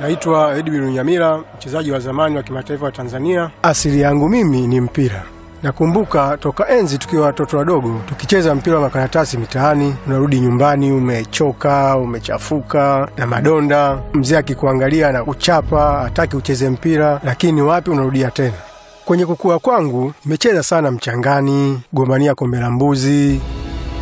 Naitwa Edwin Nyamira, mchezaji wa zamani wa kimataifa wa Tanzania. Asili yangu mimi ni mpira. Nakumbuka toka enzi tukiwa watoto wadogo tukicheza mpira wa makaratasi mitaani. Unarudi nyumbani umechoka, umechafuka na madonda, mzee akikuangalia na kuchapa, hataki ucheze mpira, lakini wapi, unarudia tena. Kwenye kukua kwangu nimecheza sana mchangani, gombania kombe la mbuzi.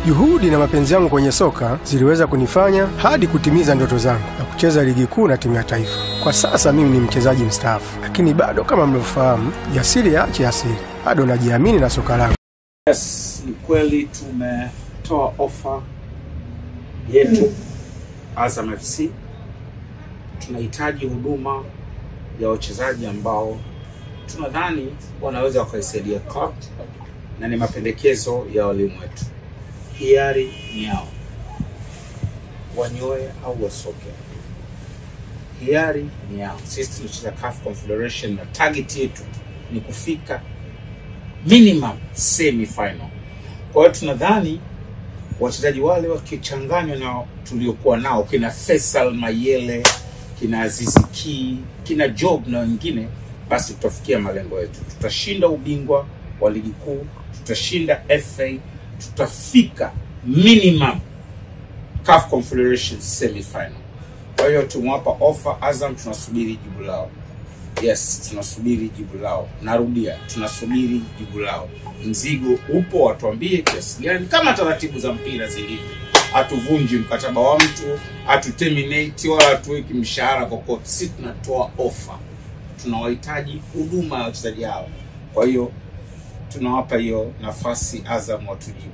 Juhudi na mapenzi yangu kwenye soka ziliweza kunifanya hadi kutimiza ndoto zangu na kucheza ligi kuu na timu ya taifa. Kwa sasa mimi ni mchezaji mstaafu, lakini bado kama mnavyofahamu, jasiri yaache asiri, bado najiamini na soka langu. Yes, ni kweli tumetoa ofa yetu Azam FC. Tunahitaji huduma ya wachezaji ambao tunadhani wanaweza wakaisaidia na ni mapendekezo ya walimu wetu. Hiari yao, wanyoe au wasoke, hiari ni yao. Sisi tunacheza CAF Confederation na target yetu ni kufika minimum semi final. Kwa hiyo tunadhani wachezaji wale wakichanganywa na tuliokuwa nao kina Faisal Mayele, kina Azizi Ki, kina Job na wengine, basi tutafikia malengo yetu. Tutashinda ubingwa wa ligi kuu, tutashinda FA, tutafika minimum CAF Confederation semi final. Kwa hiyo tumewapa offer Azam, tunasubiri jibu lao. Yes, tunasubiri jibu lao. Narudia, tunasubiri jibu lao. Mzigo upo, watuambie kiasi gani, kama taratibu za mpira zilivyo. Hatuvunji mkataba wa mtu, hatuterminate wala hatuweki mshahara kokote. Sisi tunatoa ofa, tunawahitaji huduma ya wachezaji hao. Kwa hiyo tunawapa hiyo nafasi Azam watujibu.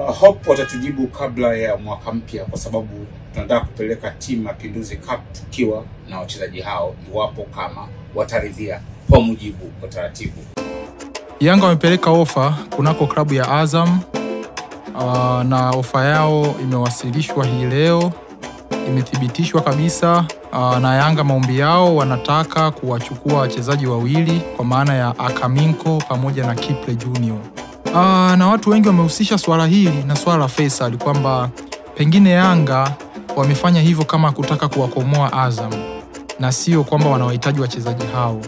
Uh, hope watatujibu kabla ya mwaka mpya, kwa sababu tunataka kupeleka timu Mapinduzi Cup tukiwa na wachezaji hao, iwapo kama wataridhia kwa mujibu wa taratibu. Yanga wamepeleka ofa kunako klabu ya Azam uh, na ofa yao imewasilishwa hii leo, imethibitishwa kabisa uh, na Yanga maombi yao wanataka kuwachukua wachezaji wawili kwa maana ya Akaminko pamoja na Kiple Junior. Uh, na watu wengi wamehusisha swala hili na swala la Faisal kwamba pengine Yanga wamefanya hivyo kama kutaka kuwakomoa Azam na sio kwamba wanawahitaji wachezaji hao.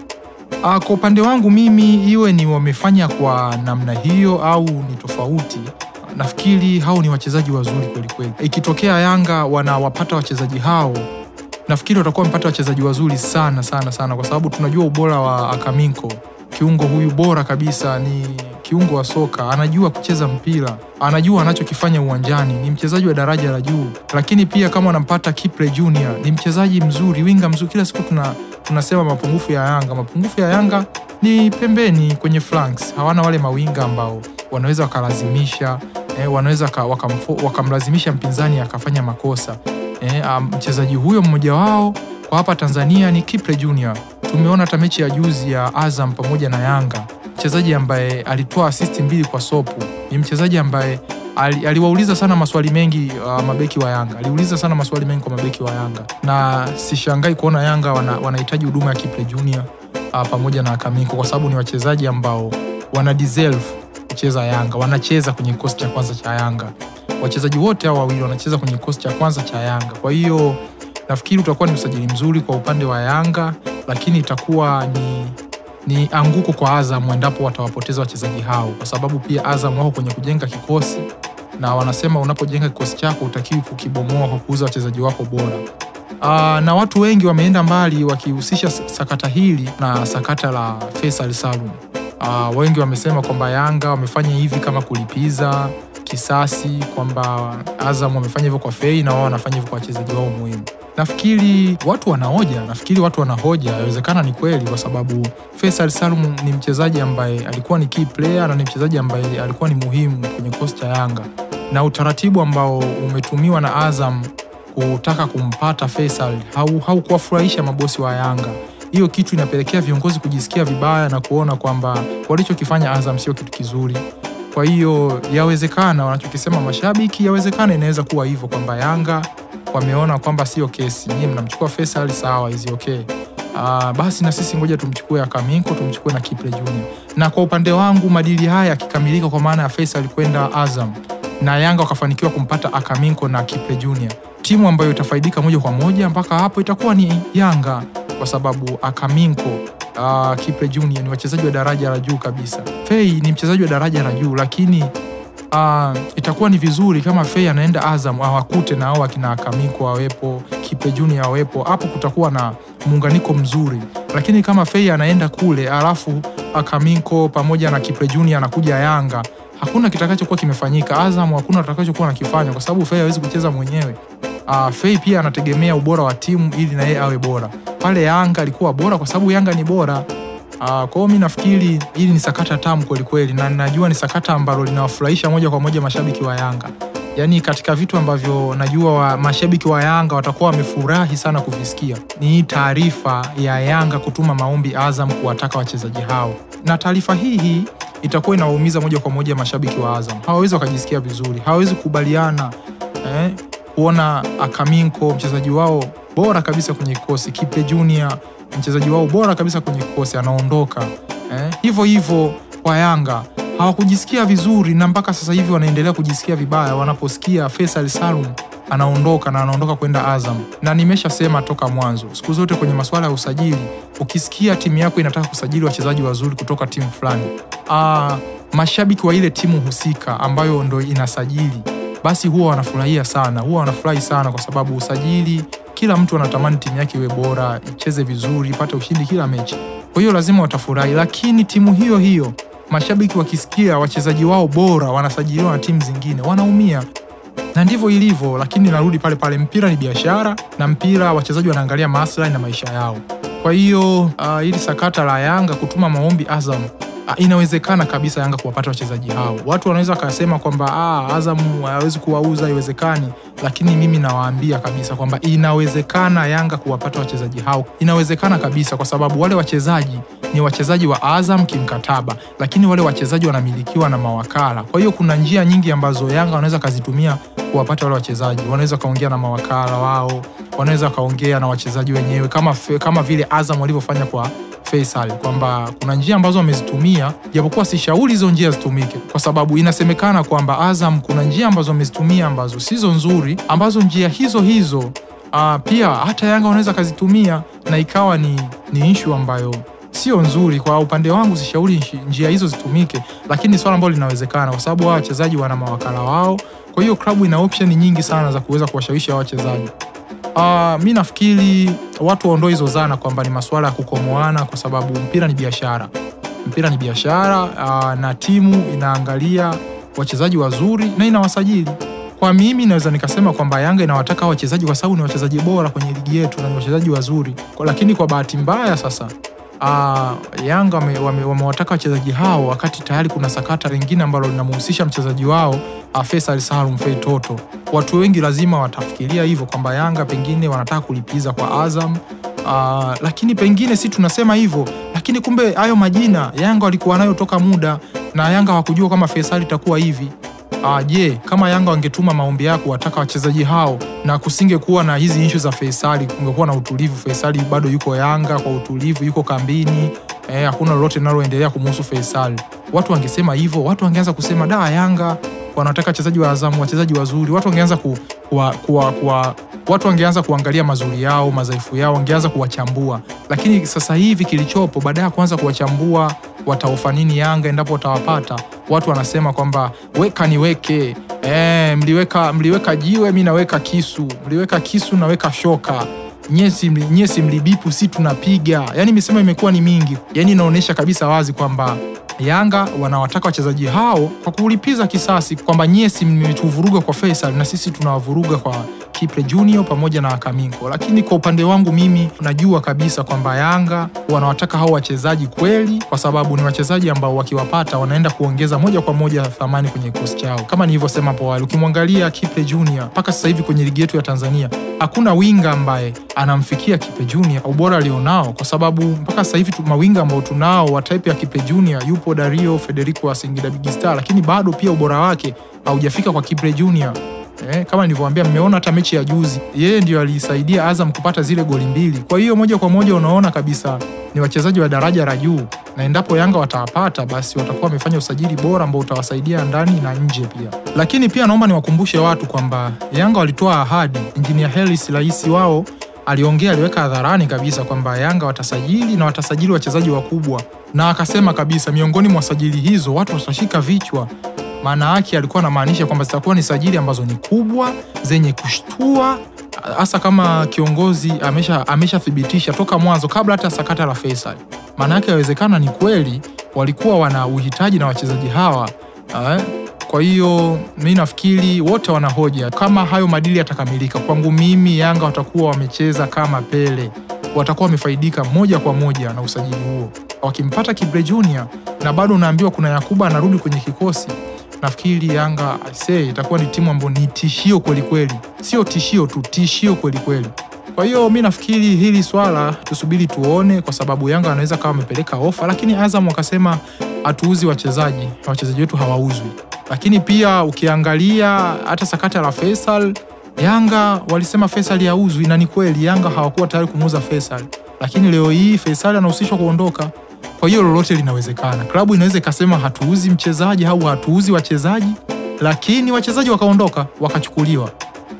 Uh, kwa upande wangu mimi, iwe ni wamefanya kwa namna hiyo au ni tofauti, nafikiri hao ni wachezaji wazuri kwelikweli. kweli. Ikitokea Yanga wanawapata wachezaji hao, nafikiri watakuwa wamepata wachezaji wazuri sana sana sana, kwa sababu tunajua ubora wa Akaminko. Kiungo huyu bora kabisa, ni kiungo wa soka, anajua kucheza mpira, anajua anachokifanya uwanjani, ni mchezaji wa daraja la juu. Lakini pia kama anampata Junior, ni mchezaji mzuri, winga mzuri. Kila siku tuna tunasema mapungufu ya Yanga. Mapungufu ya Yanga ni pembeni kwenye flanks, hawana wale mawinga ambao wanaweza wakalazimisha eh, wanaweza wakamlazimisha waka- mpinzani akafanya makosa ah, mchezaji huyo mmoja wao kwa hapa Tanzania ni Kiple Junior. Tumeona hata mechi ya juzi ya Azam pamoja na Yanga, mchezaji ambaye alitoa asisti mbili kwa Sopu, ni mchezaji ambaye ali- aliwauliza sana maswali mengi uh, mabeki wa Yanga, aliuliza sana maswali mengi kwa mabeki wa Yanga, na sishangai kuona Yanga wana- wanahitaji huduma ya Kiple Junior uh, pamoja na Kamiko kwa sababu ni wachezaji ambao wana deserve kucheza Yanga, wanacheza kwenye kikosi cha kwanza cha Yanga. Wachezaji wote hao wawili wanacheza kwenye kikosi cha kwanza cha Yanga, kwa hiyo nafikiri utakuwa ni usajili mzuri kwa upande wa Yanga, lakini itakuwa ni ni anguko kwa Azam endapo watawapoteza wachezaji hao, kwa sababu pia Azam wako kwenye kujenga kikosi na wanasema unapojenga kikosi chako utakiwi kukibomoa kwa kuuza wachezaji wako bora. Aa, na watu wengi wameenda mbali wakihusisha sakata hili na sakata la Faisal Salum. Aa, wengi wamesema kwamba Yanga wamefanya hivi kama kulipiza kisasi, kwamba Azam wamefanya hivyo kwa Fei na wao wanafanya hivyo kwa wachezaji wao muhimu. Nafikiri watu wanahoja, nafikiri watu wanahoja, inawezekana ni kweli, kwa sababu Faisal Salum ni mchezaji ambaye alikuwa ni key player na ni mchezaji ambaye alikuwa ni muhimu kwenye cha Yanga, na utaratibu ambao umetumiwa na Azam kutaka kumpata Faisal hau- mabosi wa Yanga. Hiyo kitu inapelekea viongozi kujisikia vibaya na kuona kwamba walichokifanya Azam sio kitu kizuri. Kwa hiyo yawezekana wanachokisema mashabiki, yawezekana inaweza kuwa hivyo kwamba Yanga wameona kwamba sio kesi, nyie mnamchukua Faisal sawa, hizi okay. Uh, basi na sisi ngoja tumchukue Akaminko, tumchukue na Kiple Junior. Na kwa upande wangu madili haya yakikamilika, kwa maana ya Faisal kwenda Azam na Yanga wakafanikiwa kumpata Akaminko na Kiple Junior, timu ambayo itafaidika moja kwa moja mpaka hapo itakuwa ni Yanga kwa sababu Akaminko uh, Kipe Junior ni wachezaji wa daraja la juu kabisa. Fei ni mchezaji wa daraja la juu, lakini uh, itakuwa ni vizuri kama Fei anaenda Azam awakute na hao akina Kamiko wawepo, Kipe Junior wawepo, hapo kutakuwa na muunganiko mzuri. Lakini kama Fei anaenda kule alafu Akaminko pamoja na Kipe Junior anakuja Yanga, hakuna kitakachokuwa kimefanyika. Azam hakuna atakachokuwa nakifanya kwa sababu Fei hawezi kucheza mwenyewe. Uh, Fei pia anategemea ubora wa timu ili na yeye awe bora. Pale Yanga alikuwa bora kwa sababu Yanga ni bora. Uh, kwa hiyo mimi nafikiri hili ni sakata tamu kweli kweli, na najua ni sakata ambalo linawafurahisha moja kwa moja mashabiki wa Yanga. Yaani katika vitu ambavyo najua wa mashabiki wa Yanga watakuwa wamefurahi sana kuvisikia ni hii taarifa ya Yanga kutuma maombi Azam kuwataka wachezaji hao, na taarifa hii hii itakuwa inawaumiza moja kwa moja mashabiki wa Azam. Hawawezi wakajisikia vizuri, hawawezi kukubaliana eh, kuona Akaminko mchezaji wao bora kabisa kwenye kikosi, Kipe Junior mchezaji wao bora kabisa kwenye kikosi anaondoka. Eh, hivyo hivyo kwa Yanga hawakujisikia vizuri, na mpaka sasa hivi wanaendelea kujisikia vibaya wanaposikia Faisal Salum anaondoka na anaondoka kwenda Azam. Na nimeshasema toka mwanzo, siku zote kwenye masuala ya usajili, ukisikia timu yako inataka kusajili wachezaji wazuri kutoka timu fulani, ah, mashabiki wa ile timu husika ambayo ndo inasajili basi huwa wanafurahia sana, huwa wanafurahi sana kwa sababu usajili, kila mtu anatamani timu yake iwe bora, icheze vizuri, ipate ushindi kila mechi. Kwa hiyo lazima watafurahi, lakini timu hiyo hiyo mashabiki wakisikia wachezaji wao bora wanasajiliwa na timu zingine wanaumia, na ndivyo ilivyo. Lakini narudi pale pale, mpira ni biashara, na mpira wachezaji wanaangalia maslahi na maisha yao. Kwa hiyo uh, ili sakata la Yanga kutuma maombi Azam Ah, inawezekana kabisa Yanga kuwapata wachezaji hao. Watu wanaweza wakasema kwamba ah, Azam hawezi kuwauza, haiwezekani, lakini mimi nawaambia kabisa kwamba inawezekana Yanga kuwapata wachezaji hao, inawezekana kabisa, kwa sababu wale wachezaji ni wachezaji wa Azam kimkataba, lakini wale wachezaji wanamilikiwa na mawakala. Kwa hiyo kuna njia nyingi ambazo Yanga wanaweza kazitumia kuwapata wale wachezaji. Wanaweza wakaongea na mawakala wao, wanaweza wakaongea na wachezaji wenyewe, kama, kama vile Azam walivyofanya kwa Faisal kwamba kuna njia ambazo wamezitumia, japokuwa si shauri hizo njia zitumike, kwa sababu inasemekana kwamba Azam kuna njia ambazo amezitumia ambazo sizo nzuri, ambazo njia hizo hizo uh, pia hata Yanga wanaweza kazitumia na ikawa ni, ni ishu ambayo sio nzuri. Kwa upande wangu sishauri njia hizo zitumike, lakini ni swala ambalo linawezekana kwa sababu wachezaji wana mawakala wao. Kwa hiyo klabu ina option nyingi sana za kuweza kuwashawishi hao wachezaji. Uh, mi nafikiri watu waondoe hizo zana kwamba ni masuala ya kukomoana, kwa sababu mpira ni biashara. Mpira ni biashara uh, na timu inaangalia wachezaji wazuri na inawasajili. Kwa mimi naweza nikasema kwamba Yanga inawataka wachezaji kwa sababu ni wachezaji bora kwenye ligi yetu na ni wachezaji wazuri kwa, lakini kwa bahati mbaya sasa uh, Yanga wamewataka wame, wame wachezaji hao wakati tayari kuna sakata lingine ambalo linamhusisha mchezaji wao uh, Faisal Salum Fei Toto. Watu wengi lazima watafikiria hivyo kwamba Yanga pengine wanataka kulipiza kwa Azam uh, lakini pengine si tunasema hivyo, lakini kumbe hayo majina Yanga walikuwa nayo toka muda na Yanga hawakujua kama Faisal itakuwa hivi. Uh, je, kama Yanga wangetuma maombi yako wataka wachezaji hao na kusingekuwa na hizi issue za Faisali, kungekuwa na utulivu. Faisali bado yuko Yanga kwa utulivu, yuko kambini, eh, hakuna lolote linaloendelea kumuhusu Faisali. Watu wangesema hivyo, watu wangeanza kusema da, Yanga wanataka wachezaji wa Azamu, wachezaji wazuri. Watu wangeanza ku, kuwa, kuwa, kuwa, watu wangeanza kuangalia mazuri yao, madhaifu yao, wangeanza kuwachambua. Lakini sasa hivi kilichopo, baada ya kuanza kuwachambua wataofa nini Yanga endapo watawapata, watu wanasema kwamba weka niweke, e, mliweka, mliweka jiwe, mi naweka kisu, mliweka kisu naweka shoka. Nyesi, nyesi mlibipu, si tunapiga. Yani misemo imekuwa ni mingi, yani inaonyesha kabisa wazi kwamba Yanga wanawataka wachezaji hao kwa kulipiza kisasi, kwamba nyesi mmetuvuruga kwa Faisal na sisi tunawavuruga kwa Kiple Junior pamoja na Kamingo. Lakini kwa upande wangu mimi najua kabisa kwamba Yanga wanawataka hao wachezaji kweli, kwa sababu ni wachezaji ambao wakiwapata wanaenda kuongeza moja kwa moja thamani kwenye kikosi chao. Kama nilivyosema hapo awali, ukimwangalia Kiple Junior mpaka sasa hivi kwenye ligi yetu ya Tanzania hakuna winga ambaye anamfikia Kipe Junior ubora alionao, kwa sababu mpaka sasa hivi mawinga ambao tunao wa type ya Kipe Junior yupo Dario Federico wa Singida Big Star, lakini bado pia ubora wake haujafika kwa Kipe Junior. Eh, kama nilivyowaambia, mmeona hata mechi ya juzi, yeye ndio aliisaidia Azam kupata zile goli mbili. Kwa hiyo moja kwa moja unaona kabisa ni wachezaji wa daraja la juu, na endapo Yanga watawapata, basi watakuwa wamefanya usajili bora ambao utawasaidia ndani na nje pia. Lakini pia naomba niwakumbushe watu kwamba Yanga walitoa ahadi. Engineer Hersi, rais wao, aliongea, aliweka hadharani kabisa kwamba Yanga watasajili na watasajili wachezaji wakubwa, na akasema kabisa miongoni mwa sajili hizo watu watashika vichwa maana yake alikuwa anamaanisha kwamba zitakuwa ni sajili ambazo ni kubwa zenye kushtua, hasa kama kiongozi ameshathibitisha amesha toka mwanzo kabla hata sakata la Faisal. Maana yake yawezekana ni kweli walikuwa wana uhitaji na wachezaji hawa eh. Kwa hiyo mi nafikiri wote wanahoja kama hayo madili yatakamilika, kwangu mimi Yanga watakuwa wamecheza kama Pele, watakuwa wamefaidika moja kwa moja na usajili huo. Wakimpata Kibre Junior na bado unaambiwa kuna Yakuba anarudi kwenye kikosi nafikiri Yanga se itakuwa ni timu ambayo ni tishio kwelikweli, sio tishio tu, tishio kwelikweli. Kwa hiyo mi nafikiri hili swala tusubiri tuone, kwa sababu Yanga anaweza kawa amepeleka ofa, lakini Azam wakasema hatuuzi wachezaji, na wachezaji wetu hawauzwi. Lakini pia ukiangalia hata sakata la Faisal, Yanga walisema Faisal yauzwi na ni kweli Yanga hawakuwa tayari kumuuza Faisal, lakini leo hii Faisal anahusishwa kuondoka. Kwa hiyo lolote linawezekana. Klabu inaweza ikasema hatuuzi mchezaji au hatuuzi wachezaji, lakini wachezaji wakaondoka wakachukuliwa,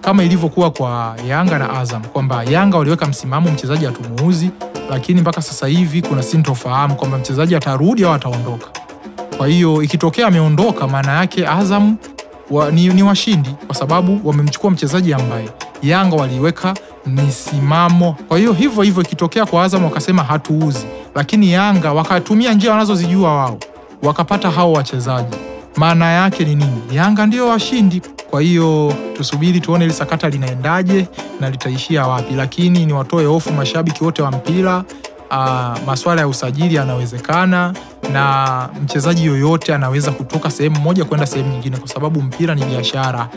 kama ilivyokuwa kwa Yanga na Azam, kwamba Yanga waliweka msimamo mchezaji hatumuuzi, lakini mpaka sasa hivi kuna sintofahamu kwamba mchezaji atarudi au ataondoka. Kwa hiyo ikitokea ameondoka, maana yake Azam wa, ni, ni washindi kwa sababu wamemchukua mchezaji ambaye Yanga waliweka misimamo. Kwa hiyo hivyo hivyo ikitokea kwa Azam wakasema hatuuzi, lakini Yanga wakatumia njia wanazozijua wao wakapata hao wachezaji, maana yake ni nini? Yanga ndio washindi. Kwa hiyo tusubiri tuone ile sakata linaendaje na litaishia wapi, lakini ni watoe hofu mashabiki wote wa mpira. Uh, maswala ya usajili yanawezekana na mchezaji yoyote anaweza kutoka sehemu moja kwenda sehemu nyingine, kwa sababu mpira ni biashara.